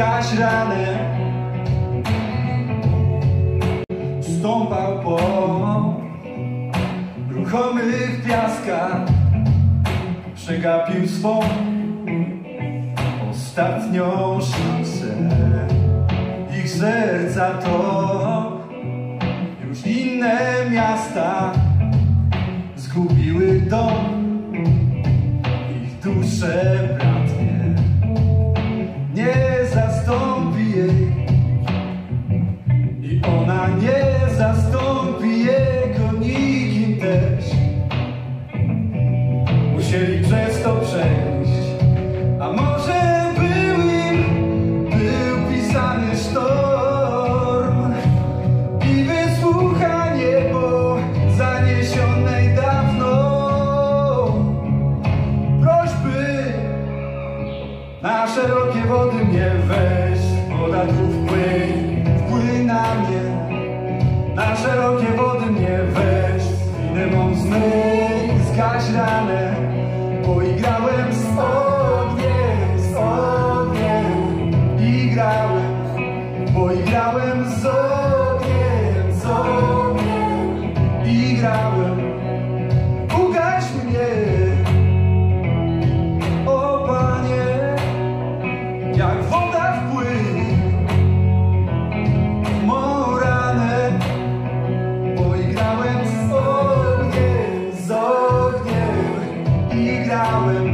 zgaś ranę Stąpał po ruchomych piaskach. Przegapił swą ostatnią szansę. Ich serca to już inne miasta Zgubiły dom. Ich dusze bratnie Na szerokie wody mnie weź, woda tu wpłyń, wpłyń na mnie. Na szerokie wody mnie weź, winę mam zmyk, zgaś ranę, poigrałem z darling.